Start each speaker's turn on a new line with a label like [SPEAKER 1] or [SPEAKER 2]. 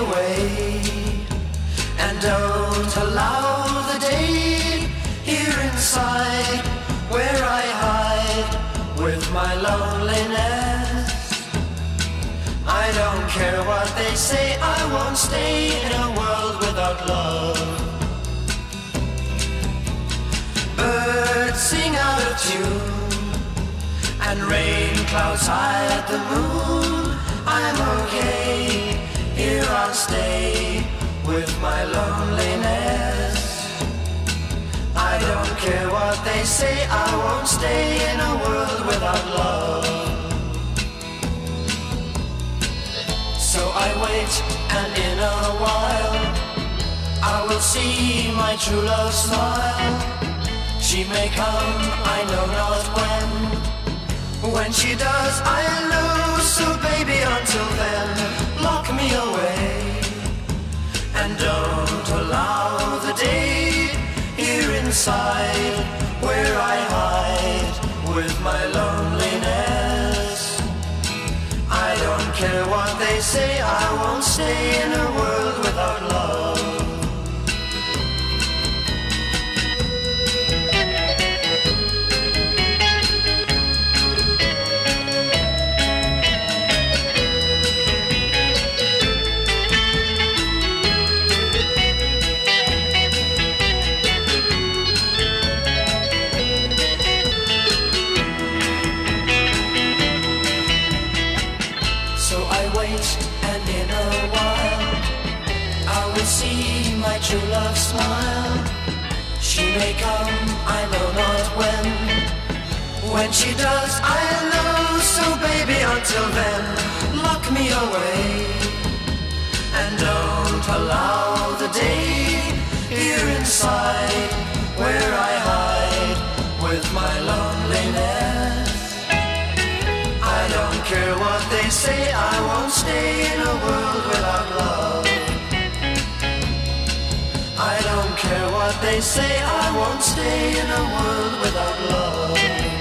[SPEAKER 1] away. And don't allow the day here inside where I hide with my loneliness. I don't care what they say, I won't stay in a world without love. Birds sing out of tune, and rain clouds hide the moon. I'm okay, Stay with my loneliness. I don't care what they say, I won't stay in a world without love. So I wait, and in a while, I will see my true love smile. She may come, I know not when. When she does, I'll know. So baby, until then, lock me away. Inside where I hide with my loneliness. I don't care what they say, I won't stay in a world And in a while, I will see my true love smile. She may come, I know not when. When she does, I'll know. So baby, until then, lock me away. And don't allow the day here inside where I hide with my loneliness. I don't care what they say, I won't stay in a world without love. I don't care what they say, I won't stay in a world without love.